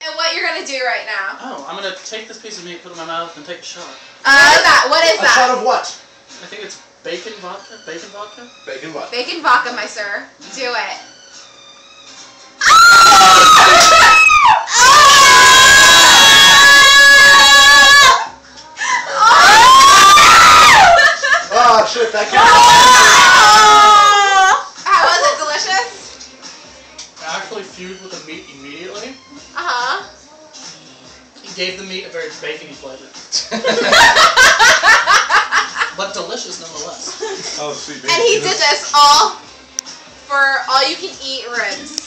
And what you're gonna do right now? Oh, I'm gonna take this piece of meat, put it in my mouth, and take a shot. what is that? What is A that? shot of what? I think it's bacon vodka. Bacon vodka. Bacon what? Bacon vodka, my sir. Do it. Oh shit, that counts. Oh! How was it? Delicious? I actually fused with the meat immediately. Huh. It gave the meat a very bacony flavor, but delicious nonetheless. oh, sweet bacon. And he did this all for all you can eat ribs.